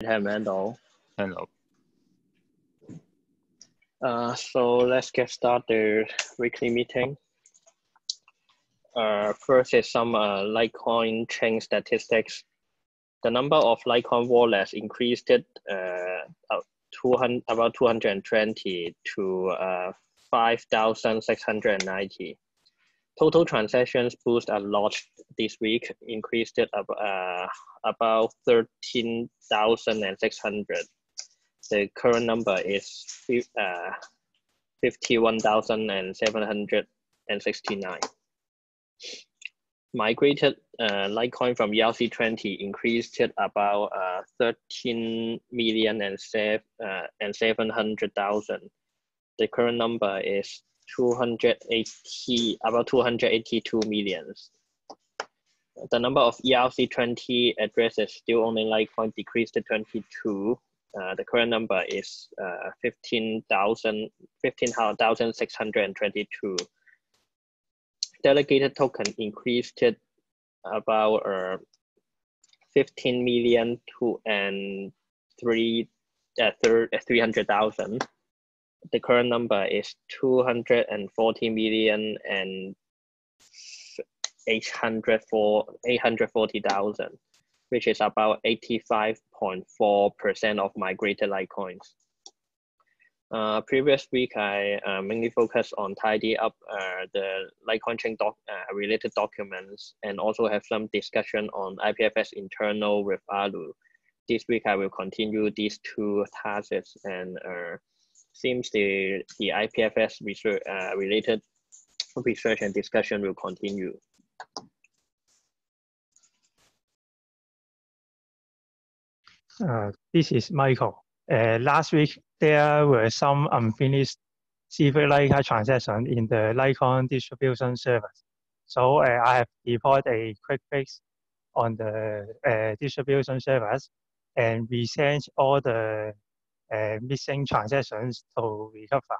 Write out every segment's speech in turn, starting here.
Hello. Hello. Uh, so let's get started weekly meeting. Uh, first is some uh, LikeCoin chain statistics. The number of LikeCoin wallets increased uh, 200, about 220 to uh, 5,690. Total transactions boost a lot this week, increased it uh, about 13,600. The current number is uh, 51,769. Migrated uh, LikeCoin from ERC20 increased it about uh, 13 million and, uh, and 700,000. The current number is 280, about 282 millions. The number of ERC20 addresses still only LikeCoin decreased to 22. Uh, the current number is uh, 15,000, 15,622. Delegated token increased about uh, 15 million to and three, uh, 300,000 the current number is 240 million and 840,000, which is about 85.4% of migrated LikeCoins. Uh, previous week, I uh, mainly focused on tidy up uh, the LikeCoin chain doc, uh, related documents and also have some discussion on IPFS internal with Alu. This week, I will continue these two tasks and uh, seems the, the IPFS research, uh, related research and discussion will continue. Uh, this is Michael. Uh, last week, there were some unfinished Civic Liker transactions in the LikeCoin distribution service. So uh, I have deployed a quick fix on the uh, distribution service and we sent all the uh, missing transactions to recover.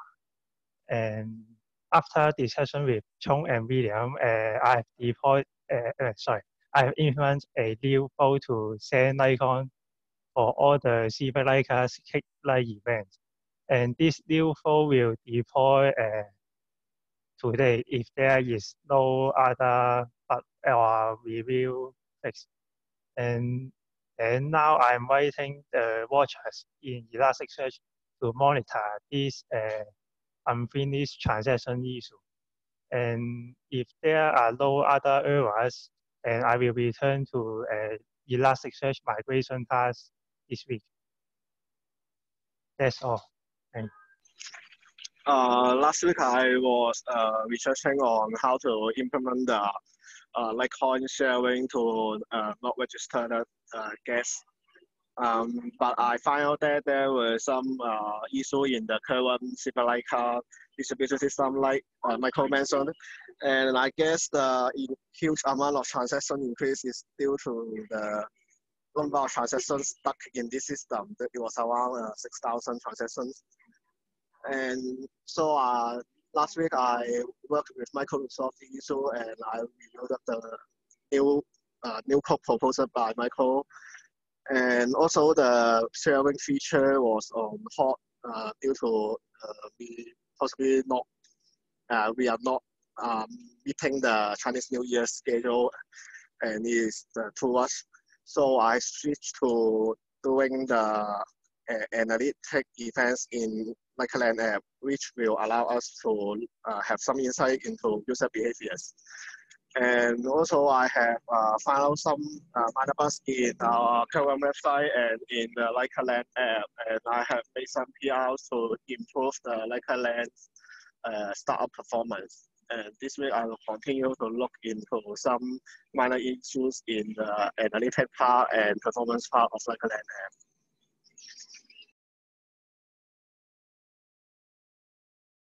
And after discussion with Chung and William, uh, I have deployed, uh, sorry, I have implemented a new flow to send LikeCoin for all the Civic Liker's kick light events. And this new flow will deploy uh, today if there is no other but or review fix. And and now I'm waiting the watchers in Elasticsearch to monitor this uh, unfinished transaction issue. And if there are no other errors, then I will return to uh, Elasticsearch migration task this week. That's all. Thank uh, last week I was uh, researching on how to implement the uh, LikeCoin sharing to uh, not registered uh, guests. Um, but I found out that there were some uh, issue in the current Leica distribution system, like uh, Michael mentioned. And I guess the huge amount of transaction increase is due to the number of transactions stuck in this system. It was around uh, 6,000 transactions. And so uh, last week I worked with Michael to solve and I reviewed the new uh, new code proposal by Michael. And also the sharing feature was on hold uh, due to uh, we possibly not, uh, we are not um, meeting the Chinese New Year schedule and it is uh, too much. So I switched to doing the uh, analytic events in Leica app, which will allow us to uh, have some insight into user behaviors. And also I have uh, found some uh, minor bugs in our current website and in the Leica app. And I have made some PRs to improve the Leica uh, startup performance. And this way I will continue to look into some minor issues in the analytic part and performance part of Leica app.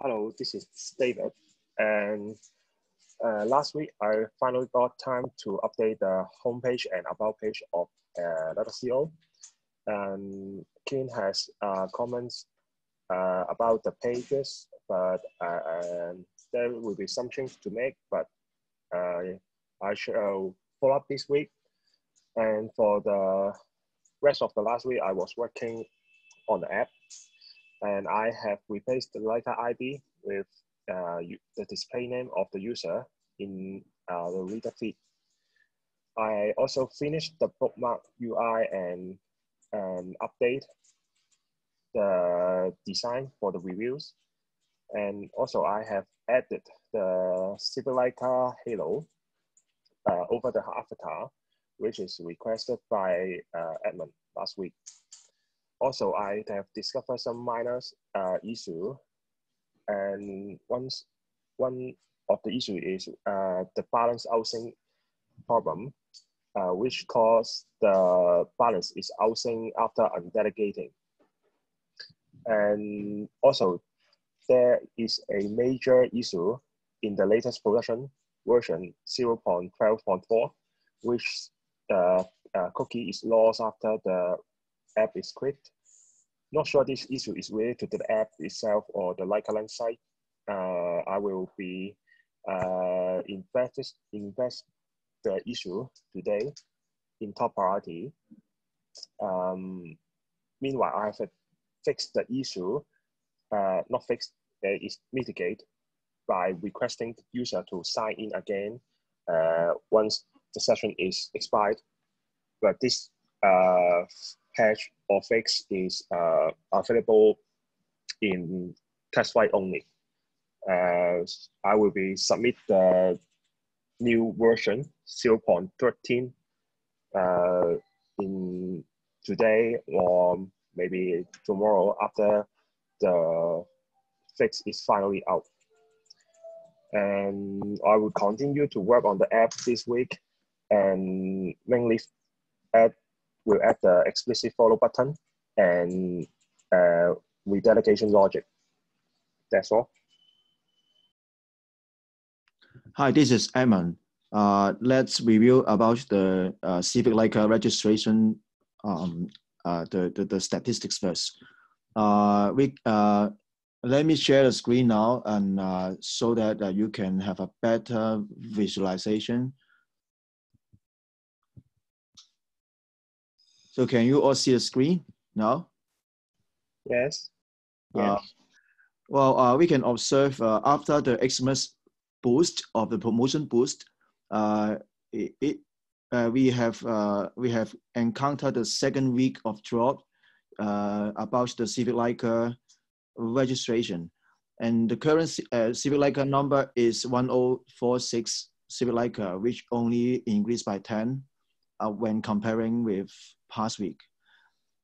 Hello, this is David. And uh, last week, I finally got time to update the homepage and about page of uh, LetaCO. And Keen has uh, comments uh, about the pages, but uh, there will be some changes to make, but uh, I shall follow up this week. And for the rest of the last week, I was working on the app, and I have replaced the Liker ID with uh, the display name of the user in uh, the reader feed. I also finished the bookmark UI and um, update the design for the reviews. And also I have added the Civic Liker Halo uh, over the avatar, which is requested by uh, Edmond last week. Also, I have discovered some minor uh, issue, and once one of the issue is uh, the balance outsync problem, uh, which cause the balance is outsync after undelegating. And also, there is a major issue in the latest production version 0.12.4, which the uh, cookie is lost after the app is quit. Not sure this issue is related to the app itself or the Liker Land site. Uh, I will be uh, invest, invest the issue today in top priority. Um, meanwhile, I have fixed the issue, uh, not fixed, uh, is mitigate by requesting the user to sign in again uh, once the session is expired. But this uh, patch or fix is uh, available in test flight only. Uh, I will be submit the new version 0.13 uh, in today or maybe tomorrow after the fix is finally out. And I will continue to work on the app this week and mainly add will add the explicit follow button and uh, redelegation logic. That's all. Hi, this is Edmond. Uh, let's review about the uh, Civic Liker registration, um, uh, the, the, the, statistics first. Uh, we, uh, let me share the screen now and uh, so that you can have a better visualization. So can you all see the screen now? Yes. yes. well, we can observe after the Xmas boost of the promotion boost, uh, it, it uh, we have uh, we have encountered the second week of drop uh, about the Civic Liker registration, and the current uh, Civic Liker number is 1046 Civic Liker, which only increased by 10 uh, when comparing with past week,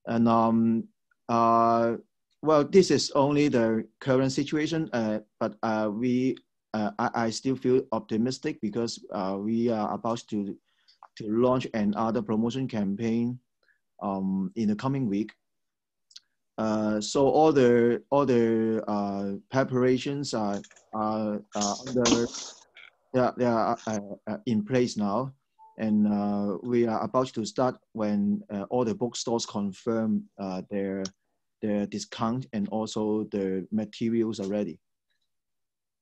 and um, uh, well, this is only the current situation, uh, but uh, we uh, I, I, still feel optimistic because uh, we are about to to launch another promotion campaign um, in the coming week. Uh, so all the all the uh, preparations are are, are under they are, they are in place now, and we are about to start when all the bookstores confirm their their discount and also the materials are ready.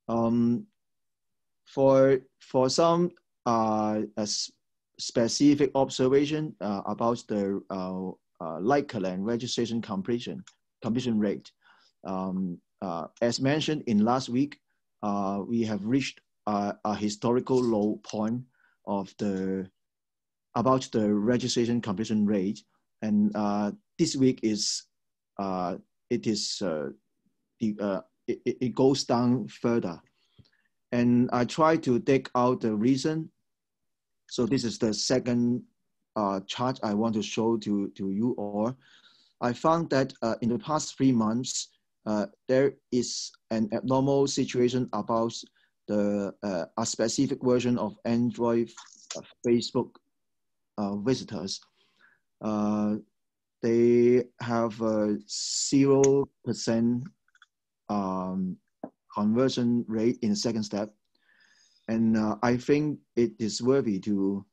Um, for for some uh, specific observation uh, about the uh, uh, Liker Land registration completion completion rate, um, uh, as mentioned in last week, uh, we have reached a historical low point of the about the registration completion rate, and uh, this week is uh, it is uh, the, uh, it, it goes down further. And I try to take out the reason. So this is the second uh, chart I want to show to, to you all. I found that in the past three months, there is an abnormal situation about the uh, a specific version of Android uh, Facebook uh, visitors. they have a zero percent um, conversion rate in the second step. And uh, I think it is worthy to,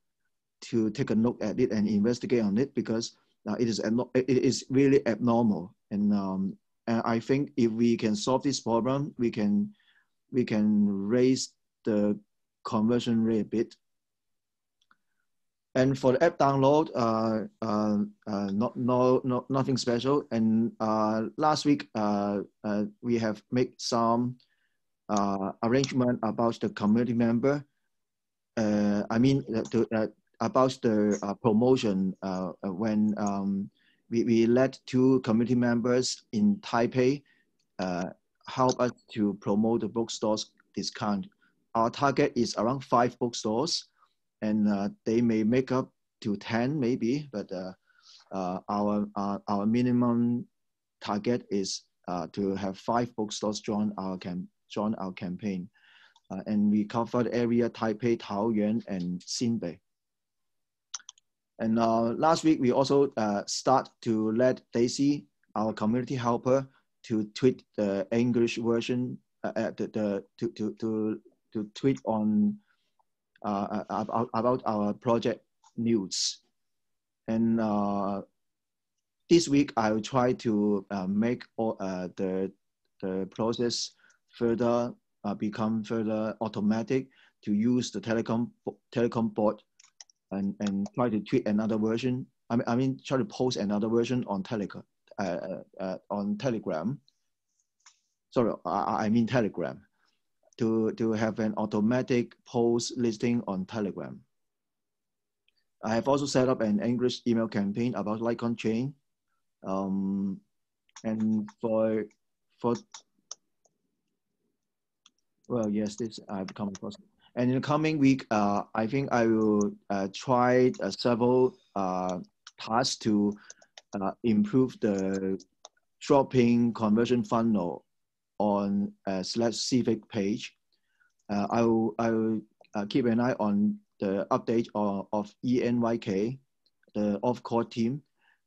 to take a look at it and investigate on it because uh, it, is it is really abnormal. And, um, and I think if we can solve this problem, we can, we can raise the conversion rate a bit. And for the app download, uh, uh, uh, not no no nothing special. And uh, last week uh, uh, we have made some arrangement about the community member. I mean, to, about the promotion when um, we, we let two community members in Taipei help us to promote the bookstores discount. Our target is around five bookstores and uh, they may make up to 10 maybe, but uh, uh, our, our, our minimum target is uh, to have five bookstores join our, cam join our campaign. Uh, and we covered area Taipei, Taoyuan, and Xinbei. And uh, last week, we also uh, start to let Daisy, our community helper, to tweet the English version, uh, uh the, the, to, to, to, to tweet on uh, about, about our project news. And uh, this week, I will try to uh, make all, uh, the, the process further, uh, become further automatic to use the telecom, telecom board and, and try to tweet another version. I mean, I mean, try to post another version on Telegram, uh, uh, uh, on Telegram. Sorry, I, I mean Telegram, to to have an automatic post listing on Telegram. I have also set up an English email campaign about LikeCoin chain, um, and for for well, yes, this I've come across. And in the coming week, uh, I think I will uh, try uh, several uh, tasks to uh, improve the shopping conversion funnel on a slash civic page. I will, I will keep an eye on the update of, of ENYK, the off-court team,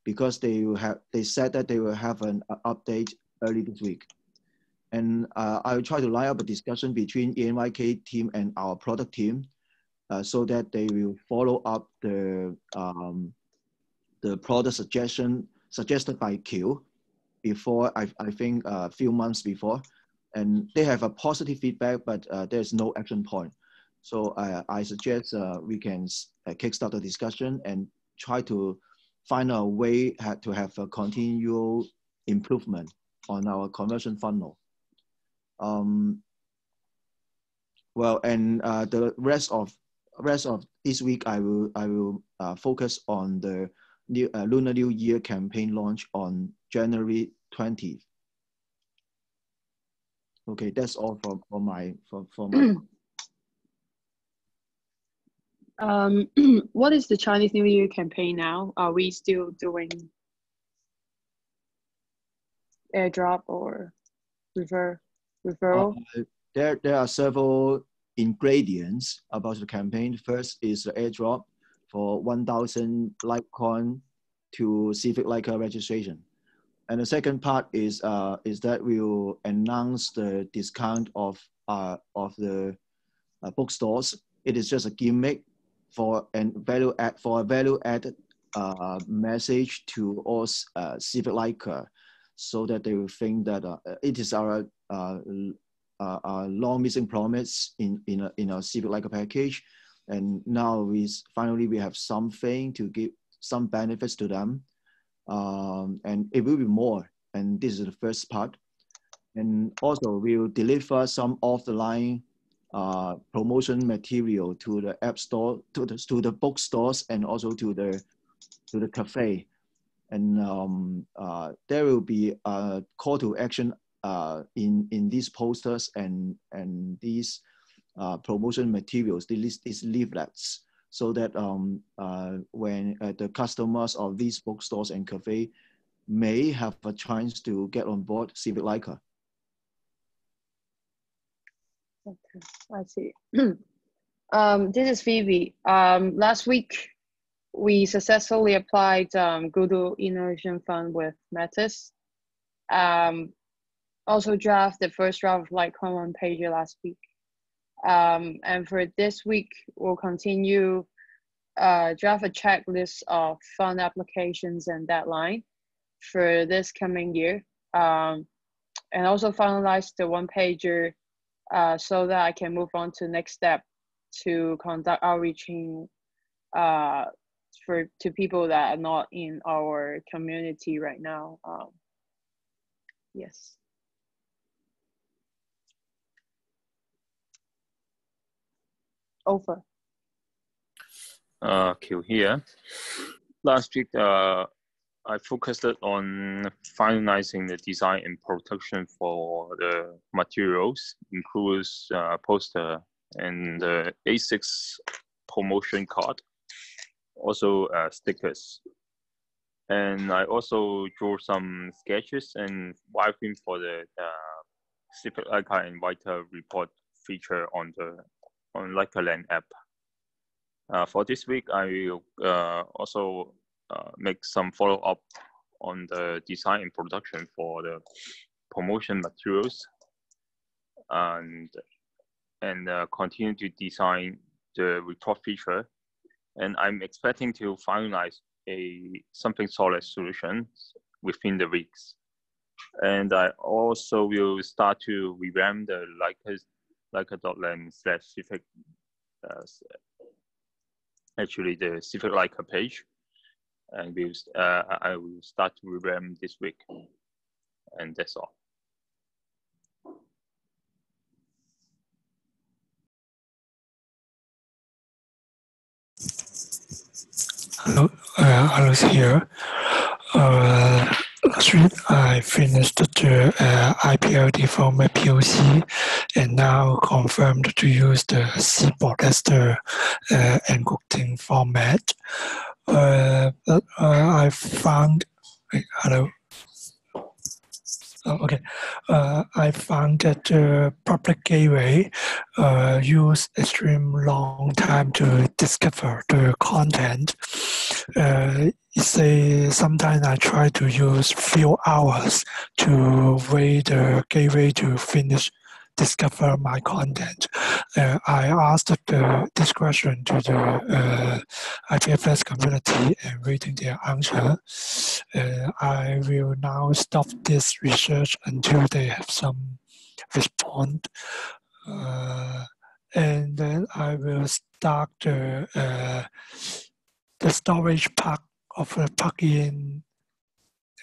because they will have they said that they will have an update early this week and uh, I will try to line up a discussion between ENYK team and our product team uh, so that they will follow up the, um, the product suggestion suggested by Q before, I, I think a few months before. And they have a positive feedback, but uh, there's no action point. So uh, I suggest uh, we can uh, kickstart the discussion and try to find a way to have a continual improvement on our conversion funnel. Um, well, and uh, the rest of rest of this week, I will I will uh, focus on the new uh, Lunar New Year campaign launch on January 20th. Okay, that's all for, for my for, for my. um, what is the Chinese New Year campaign now? Are we still doing airdrop or reverse? referral? Uh, there, there are several ingredients about the campaign. First is the airdrop for 1,000 LikeCoin to Civic Liker registration. And the second part is, uh, is that we will announce the discount of, uh, of the uh, bookstores. It is just a gimmick for an value add for a value added uh, message to all uh, Civic Liker so that they will think that uh, it is our uh, uh, long missing promise in in a, in a civic like a package, and now we finally we have something to give some benefits to them, um, and it will be more. And this is the first part, and also we will deliver some offline uh, promotion material to the app store, to the to the bookstores, and also to the to the cafe, and um, uh, there will be a call to action uh, in in these posters and and these uh, promotion materials, these these leaflets, so that um, uh, when uh, the customers of these bookstores and cafe may have a chance to get on board Civic Liker. Okay, I see. um, this is Phoebe. Um, last week, we successfully applied um, Google Innovation Fund with Matters. Um, also draft the first draft of LikeCoin one pager last week. Um, and for this week, we'll continue uh, draft a checklist of fund applications and deadline for this coming year. Um, and also finalize the one pager uh, so that I can move on to next step to conduct outreaching uh, for to people that are not in our community right now. Um, yes. Over. Uh, here. Last week, uh, I focused on finalizing the design and production for the materials, includes uh, poster and the A6 promotion card, also uh, stickers. And I also drew some sketches and wireframe for the uh, Leica and Vita report feature on the on Leica app. Uh, for this week, I will uh, also uh, make some follow up on the design and production for the promotion materials and and uh, continue to design the report feature. And I'm expecting to finalize a something solid solution within the weeks. And I also will start to revamp the Leica Liker.land slash CIVIC, uh, actually the CIVIC Leica page and we'll, uh, I will start to revamp this week. And that's all. Hello, uh, Alex here. Uh, last week I finished the uh, IPLD format POC and now confirmed to use the CBOR as the uh, encrypting format uh, uh, I found, hello. Oh, okay, uh, I found that the public gateway uh, use extreme long time to discover the content. Uh, say sometimes I try to use few hours to wait the gateway to finish discover my content. Uh, I asked the, this question to the uh, IPFS community and waiting their answer. Uh, I will now stop this research until they have some response. Uh, and then I will start the, uh, the storage part of the plugin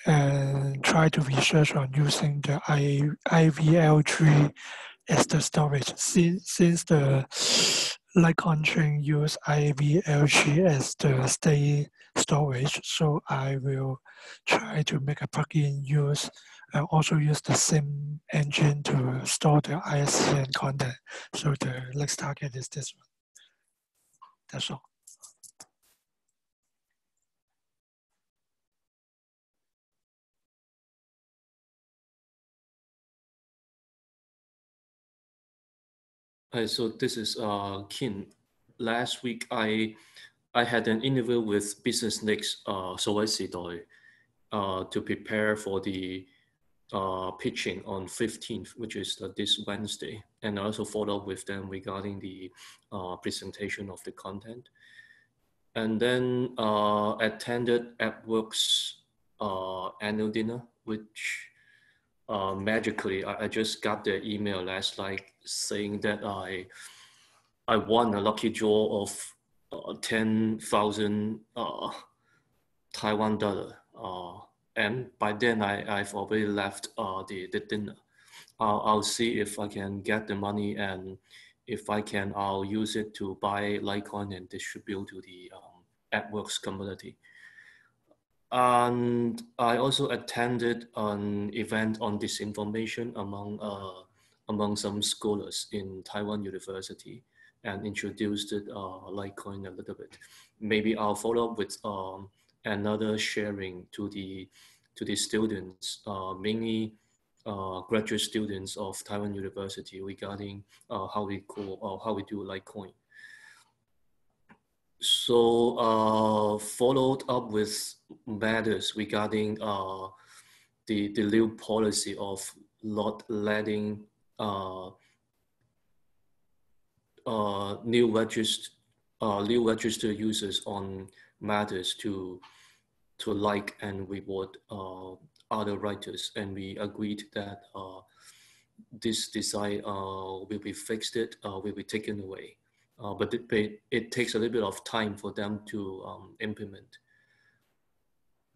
and try to research on using the I, IVL3 as the storage. Since, since the Leica train use IVL3 as the state storage, so I will try to make a plugin use uh, also use the same engine to store the ISCN content. So the next target is this one. That's all. Hi, so this is uh. Last week, I I had an interview with Business Next uh, Doi, uh, to prepare for the uh, pitching on 15th, which is uh, this Wednesday. And I also followed up with them regarding the uh, presentation of the content. And then uh, attended AppWorks uh, annual dinner, which uh, magically, I, I, just got the email last night saying that I I won a lucky draw of uh, ten thousand uh, Taiwan dollar. Uh, and by then I, I've already left uh, the, the dinner. I'll, I'll see if I can get the money and if I can, I'll use it to buy LikeCoin and distribute to the um, AppWorks community. And I also attended an event on disinformation among uh, among some scholars in Taiwan University and introduced uh, LikeCoin a little bit. Maybe I'll follow up with um, another sharing to the to the students, uh, mainly uh, graduate students of Taiwan University regarding uh, how we call or how we do LikeCoin. So uh, followed up with matters regarding uh, the, the new policy of not letting uh, uh, new registered uh, new registered users on matters to to like and reward uh, other writers, and we agreed that this design will be fixed, it will be taken away uh, but it, it takes a little bit of time for them to um, implement.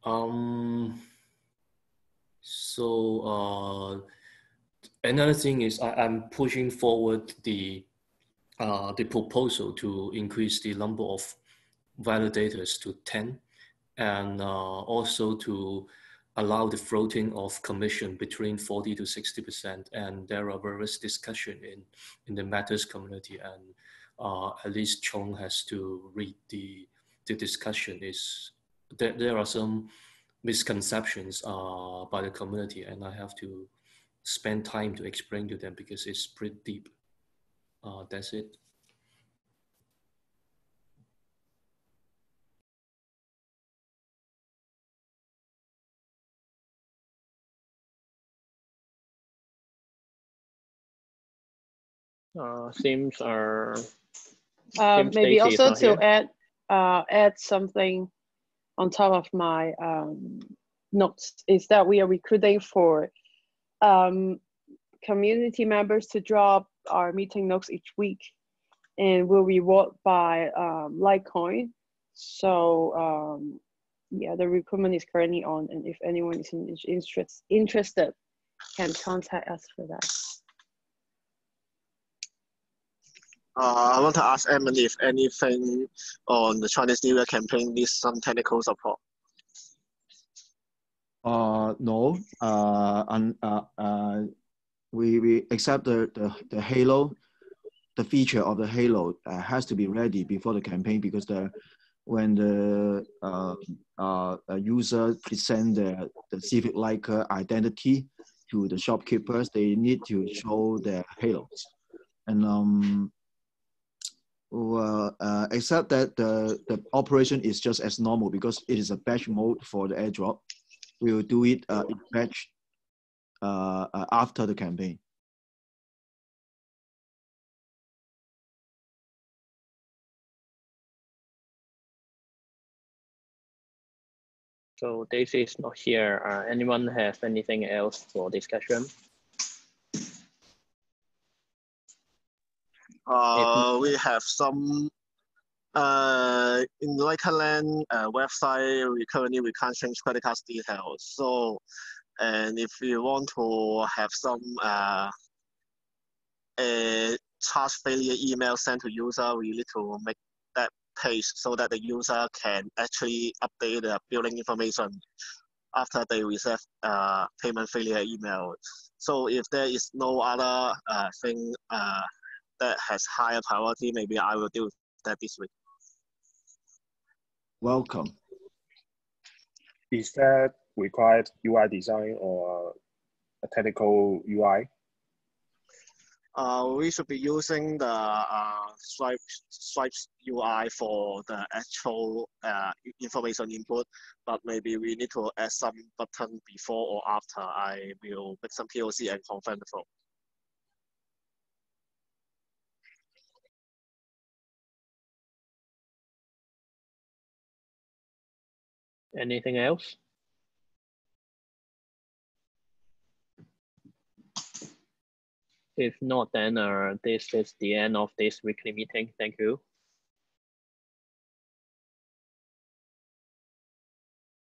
Um, so uh, another thing is I, am pushing forward the uh, the proposal to increase the number of validators to 10 and uh, also to allow the floating of commission between 40 to 60%. And there are various discussion in, in the matters community and uh, at least Chung has to read the, the discussion is that there are some misconceptions uh, by the community and I have to spend time to explain to them because it's pretty deep. Uh, that's it. Uh, seems are uh, maybe also to here. add uh, add something on top of my um, notes is that we are recruiting for um, community members to drop our meeting notes each week and we'll reward by um, LikeCoin. So um, yeah, the recruitment is currently on and if anyone is in, interest, interested can contact us for that. Uh, I want to ask Emily if anything on the Chinese New Year campaign needs some technical support. Uh, no, uh, and, uh, uh, we, we accept the, the, the Halo, the feature of the Halo uh, has to be ready before the campaign because the, when the uh, uh, user present the, the civic like identity to the shopkeepers, they need to show their halos. And um, well, uh, except that the, the operation is just as normal because it is a batch mode for the airdrop. We will do it uh, in batch uh, uh, after the campaign. So Daisy is not here. Uh, anyone have anything else for discussion? Uh, we have some uh, in Liker Land uh, website, we currently we can't change credit card details. So, and if you want to have some uh, a charge failure email sent to user, we need to make that page so that the user can actually update the billing information after they receive uh, payment failure email. So if there is no other uh, thing uh, that has higher priority, maybe I will do that this week. Welcome. Is that required UI design or a technical UI? Uh, we should be using the uh, Stripe, Stripe UI for the actual uh, information input, but maybe we need to add some button before or after. I will make some POC and confirm the flow. Anything else? If not, then uh, this is the end of this weekly meeting. Thank you.